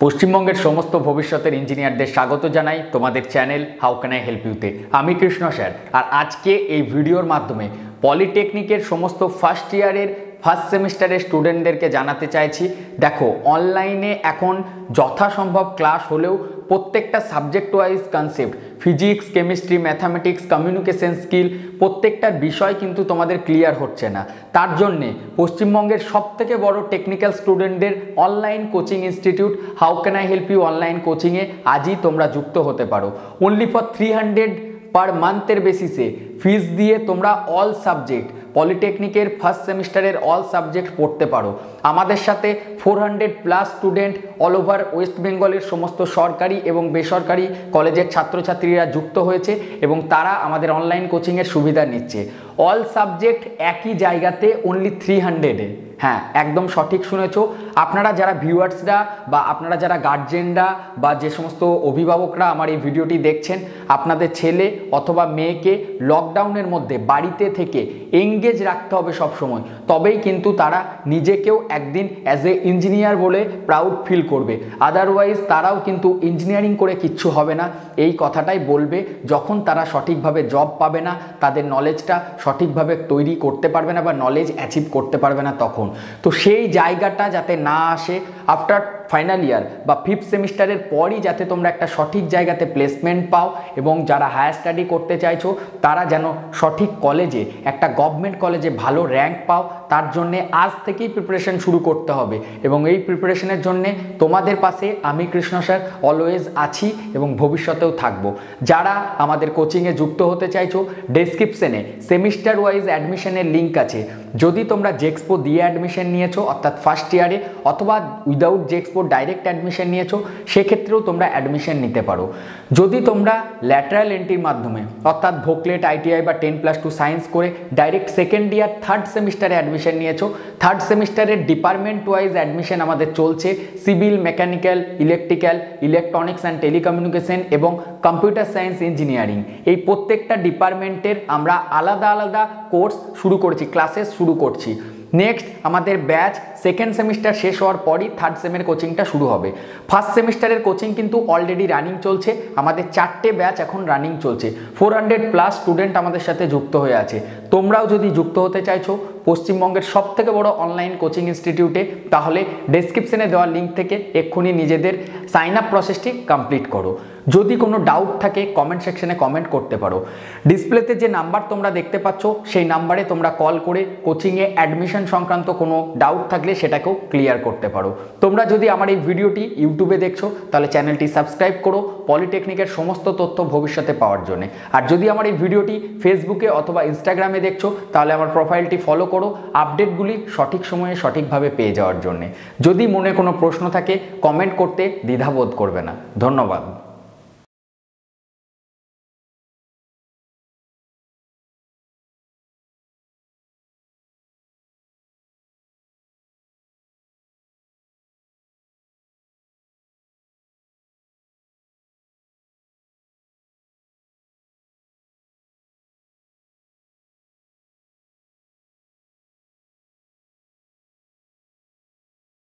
পশ্চিমবঙ্গের সমস্ত ভবিষ্যতের ইঞ্জিনিয়ারদের স্বাগত জানাই তোমাদের channel how can I help ইউতে আমি কৃষ্ণ স্যার। আর আজকে এই ভিডিওর মাধ্যমে পলিটেকনিকের সমস্ত ফার্স্ট ইয়ারের ফার্স্ট সেমিস্টারের স্টুডেন্টদেরকে জানাতে চাইছি, দেখো অনলাইনে এখন যথাসম্ভব ক্লাস হলেও প্রত্যেকটা subject wise concept physics chemistry mathematics communication skill প্রত্যেকটার বিষয় কিন্তু তোমাদের ক্লিয়ার হচ্ছে না। তার জন্যে পশ্চিমবঙ্গের সবথেকে বড় টেকনিক্যাল স্টুডেন্টদের online coaching institute how can I help you online কোচিংয়ে আজই তোমরা যুক্ত হতে পারো। Only for three hundred per মান্থের বেসিসে ফিস দিয়ে তোমরা অল সাবজেক্ট পলিটেকনিকের ফার্স্ট সেমিস্টারের অল সাবজেক্ট পড়তে পারো। আমাদের সাথে four hundred plus student all over West বেঙ্গলের সমস্ত সরকারি এবং বেসরকারি কলেজের ছাত্রছাত্রীরা যুক্ত হয়েছে এবং তারা আমাদের অনলাইন কোচিংয়ের সুবিধা নিচ্ছে। অল সাবজেক্ট একই জায়গাতে অনলি থ্রি হান্ড্রেডে হ্যাঁ একদম সঠিক শুনেছ। আপনারা যারা ভিউয়ার্সরা বা আপনারা যারা গার্জেনরা বা যে সমস্ত অভিভাবকরা আমার এই ভিডিওটি দেখছেন, আপনাদের ছেলে অথবা মেয়েকে লকডাউনের মধ্যে বাড়িতে থেকে এঙ্গেজ রাখতে হবে সবসময়। তবেই কিন্তু তারা নিজেকেও একদিন অ্যাজ এ ইঞ্জিনিয়ার বলে প্রাউড ফিল করবে। আদারওয়াইজ তারাও কিন্তু ইঞ্জিনিয়ারিং করে কিচ্ছু হবে না। এই কথাটাই বলবে, যখন তারা সঠিকভাবে জব পাবে না, তাদের নলেজটা সঠিকভাবে তৈরি করতে পারবে না বা নলেজ অ্যাচিভ করতে পারবে না তখন। তো সেই জায়গাটা যাতে না আসে আফটার ফাইনাল ইয়ার বা ফিফথ সেমিস্টারের পরই যাতে তোমরা একটা সঠিক জায়গাতে প্লেসমেন্ট পাও এবং যারা হায়ার স্টাডি করতে চাইছো, তারা যেন সঠিক কলেজে একটা গভর্নমেন্ট কলেজে ভালো র্যাঙ্ক পাও, তার জন্যে আজ থেকেই প্রিপারেশন শুরু করতে হবে। এবং এই প্রিপারেশনের জন্যে তোমাদের পাশে আমি কৃষ্ণ স্যার অলওয়েজ আছি এবং ভবিষ্যতেও থাকব। যারা আমাদের কোচিংয়ে যুক্ত হতে চাইছো ডেসক্রিপশনে সেমিস্টার ওয়াইজ অ্যাডমিশনের লিঙ্ক আছে। যদি তোমরা জেক্সপো দিয়ে অ্যাডমিশন নিয়েছো, অর্থাৎ ফার্স্ট ইয়ারে অথবা উইদাউট জেক্সপো ডাইরেক্ট অ্যাডমিশন নিয়েছো, সেক্ষেত্রেও তোমরা অ্যাডমিশন নিতে পারো। যদি তোমরা ল্যাটারাল এন্ট্রির মাধ্যমে, অর্থাৎ ভোকলেট আইটিআই বা টেন প্লাস টু সায়েন্স করে ডাইরেক্ট সেকেন্ড ইয়ার থার্ড সেমিস্টারে অ্যাডমিশন নিয়েছো থার্ড সেমিস্টারের ডিপার্টমেন্ট ওয়াইজ অ্যাডমিশন আমাদের চলছে civil mechanical electrical electronics and telecommunication এবং কম্পিউটার সায়েন্স ইঞ্জিনিয়ারিং এই প্রত্যেকটা ডিপার্টমেন্টের আমরা আলাদা আলাদা কোর্স শুরু করেছি ক্লাসেস শুরু করছি। নেক্সট আমাদের ব্যাচ সেকেন্ড সেমিস্টার শেষ হওয়ার পরই থার্ড সেমের কোচিংটা শুরু হবে। ফার্স্ট সেমিস্টারের কোচিং কিন্তু অলরেডি রানিং চলছে। আমাদের চারটে ব্যাচ এখন রানিং চলছে। ফোর হান্ড্রেড প্লাস স্টুডেন্ট আমাদের সাথে যুক্ত হয়ে আছে। তোমরাও যদি যুক্ত হতে চাইছো পশ্চিমবঙ্গের সব থেকে বড় অনলাইন কোচিং ইনস্টিটিউটে তাহলে ডেসক্রিপশনে দেওয়া লিঙ্ক থেকে এক্ষুনি নিজেদের সাইন আপ প্রসেসটি কমপ্লিট করো। যদি কোনো ডাউট থাকে কমেন্ট সেকশনে কমেন্ট করতে পারো। ডিসপ্লেতে যে নাম্বার তোমরা দেখতে পাচ্ছ, সেই নাম্বারে তোমরা কল করে কোচিংয়ে অ্যাডমিশন সংক্রান্ত কোনো ডাউট থাকলে সেটাকেও ক্লিয়ার করতে পারো। তোমরা যদি আমার এই ভিডিওটি ইউটিউবে দেখছ, তাহলে চ্যানেলটি সাবস্ক্রাইব করো পলিটেকনিকের সমস্ত তথ্য ভবিষ্যতে পাওয়ার জন্য। আর যদি আমার এই ভিডিওটি ফেসবুকে অথবা ইনস্টাগ্রামে দেখছ, তাহলে আমার প্রোফাইলটি ফলো করো আপডেটগুলি সঠিক সময়ে সঠিকভাবে পেয়ে যাওয়ার জন্যে। যদি মনে কোনো প্রশ্ন থাকে কমেন্ট করতে দ্বিধাবোধ করবে না। ধন্যবাদ।